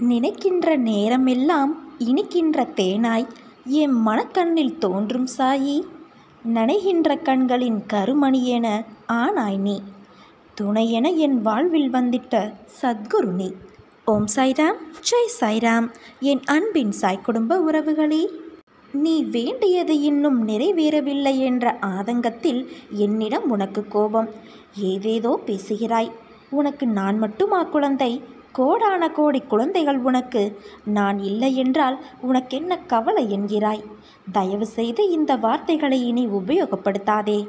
நினைக்கின்ற நேரமெல்லாம் இனிக்கின்ற தேனாய் என் மனக்கண்ணில் தோன்றும் சாயி நனைகின்ற கண்களின் கருமணியென ஆனாய் நீ. துணையென என் வாழ்வில் வந்திட்ட சத்குரு நீ. ஓம் சாய்ராம் ஜெய் சாய்ராம் என் அன்பின் சாய் குடும்ப உறவுகளே. நீ வேண்டியது இன்னும் நிறைவேறவில்லை என்ற ஆதங்கத்தில் என்னிடம் உனக்கு கோபம். ஏதேதோ பேசுகிறாய். உனக்கு நான் மட்டுமா குழந்தை? கோடான கோடி குழந்தைகள் உனக்கு. நான் இல்லை என்றால் உனக்கென்ன கவலை என்கிறாய். தயவு செய்து இந்த வார்த்தைகளை இனி உபயோகப்படுத்தாதே.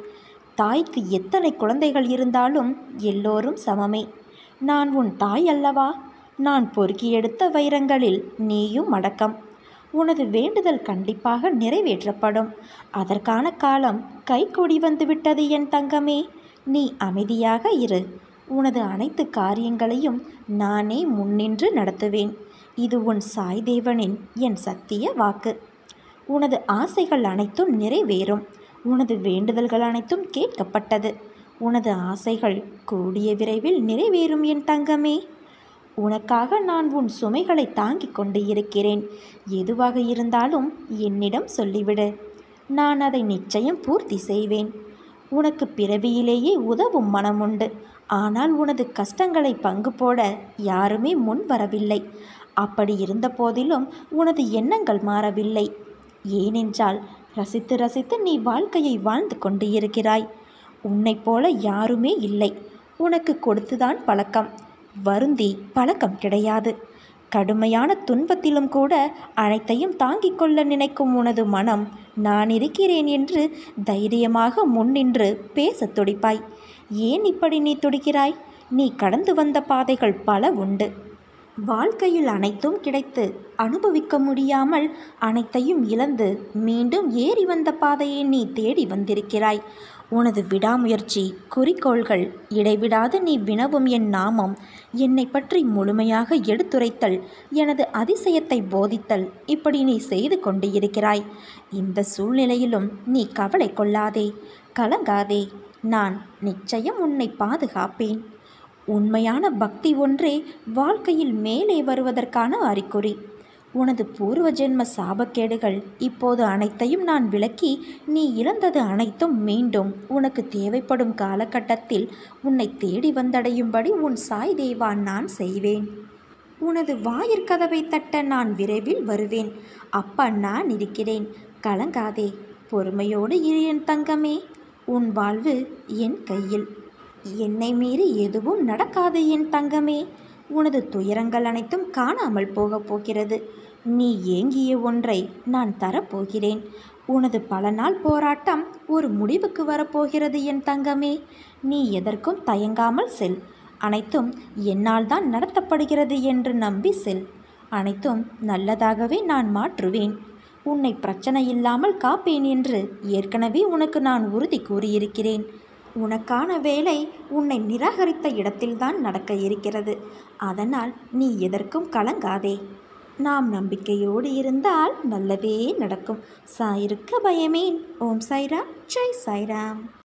தாய்க்கு எத்தனை குழந்தைகள் இருந்தாலும் எல்லோரும் சமமே. நான் உன் தாய் அல்லவா? நான் பொறுக்கி எடுத்த வைரங்களில் நீயும் அடக்கம். உனது வேண்டுதல் கண்டிப்பாக நிறைவேற்றப்படும். அதற்கான காலம் கைகூடி வந்துவிட்டது என் தங்கமே. நீ அமைதியாக இரு. உனது அனைத்து காரியங்களையும் நானே முன்னின்று நடத்துவேன். இது உன் சாய் தேவனின் என் சத்திய வாக்கு. உனது ஆசைகள் அனைத்தும் நிறைவேறும். உனது வேண்டுதல்கள் அனைத்தும் கேட்கப்பட்டது. உனது ஆசைகள் கூடிய விரைவில் நிறைவேறும் என் தங்கமே. உனக்காக நான் உன் சுமைகளை தாங்கிக் கொண்டு இருக்கிறேன். எதுவாக இருந்தாலும் என்னிடம் சொல்லிவிடு. நான் அதை நிச்சயம் பூர்த்தி செய்வேன். உனக்கு பிறவியிலேயே உதவும் மனமுண்டு. ஆனால் உனது கஷ்டங்களை பங்கு போட யாருமே முன் வரவில்லை. அப்படி இருந்த போதிலும் உனது எண்ணங்கள் மாறவில்லை. ஏனென்றால் ரசித்து ரசித்து நீ வாழ்க்கையை வாழ்ந்து கொண்டு இருக்கிறாய் உன்னைப் போல யாருமே இல்லை. உனக்கு கொடுத்துதான் பழக்கம். வருந்தி பழக்கம் கிடையாது. கடுமையான துன்பத்திலும் கூட அனைத்தையும் தாங்கிக் கொள்ள நினைக்கும் உனது மனம் நான் இருக்கிறேன் என்று தைரியமாக முன்னின்று பேசத் துடிப்பாய். ஏன் இப்படி நீ துடிக்கிறாய்? நீ கடந்து வந்த பாதைகள் பல உண்டு. வாழ்க்கையில் அனைத்தும் கிடைத்து அனுபவிக்க முடியாமல் அனைத்தையும் இழந்து மீண்டும் ஏறி வந்த பாதையை நீ தேடி வந்திருக்கிறாய். உனது விடாமுயற்சி குறிக்கோள்கள் இடைவிடாது நீ வினவும் என் நாமம். என்னை பற்றி முழுமையாக எடுத்துரைத்தல் எனது அதிசயத்தை போதித்தல் இப்படி நீ செய்து கொண்டு இருக்கிறாய் இந்த சூழ்நிலையிலும் நீ கவலை கொள்ளாதே கலங்காதே. நான் நிச்சயம் உன்னை பாதுகாப்பேன். உண்மையான பக்தி ஒன்றே வாழ்க்கையில் மேலே வருவதற்கான அறிகுறி. உனது பூர்வ ஜென்ம சாபக்கேடுகள் இப்போது அனைத்தையும் நான் விளக்கி நீ இழந்தது அனைத்தும் மீண்டும் உனக்கு தேவைப்படும் காலகட்டத்தில் உன்னை தேடி வந்தடையும்படி உன் சாய் தேவா நான் செய்வேன். உனது வாயிற்கதவை தட்ட நான் விரைவில் வருவேன். அப்பா நான் இருக்கிறேன். கலங்காதே. பொறுமையோடு இரு என் தங்கமே. உன் வாழ்வு என் கையில். என்னை மீறி எதுவும் நடக்காது என் தங்கமே. உனது துயரங்கள் அனைத்தும் காணாமல் போகப் போகிறது. நீ ஏங்கிய ஒன்றை நான் தரப்போகிறேன். உனது பல நாள் போராட்டம் ஒரு முடிவுக்கு வரப்போகிறது என் தங்கமே. நீ எதற்கும் தயங்காமல் செல். அனைத்தும் என்னால் தான் நடத்தப்படுகிறது என்று நம்பி செல். அனைத்தும் நல்லதாகவே நான் மாற்றுவேன். உன்னை பிரச்சனை இல்லாமல் காப்பேன் என்று ஏற்கனவே உனக்கு நான் உறுதி கூறியிருக்கிறேன். உனக்கான வேலை உன்னை நிராகரித்த இடத்தில்தான் நடக்க இருக்கிறது. அதனால் நீ எதற்கும் கலங்காதே. நாம் நம்பிக்கையோடு இருந்தால் நல்லதே நடக்கும். சாயிருக்க பயமேன். ஓம் சாய்ராம். ஜெய் சாய்ராம்.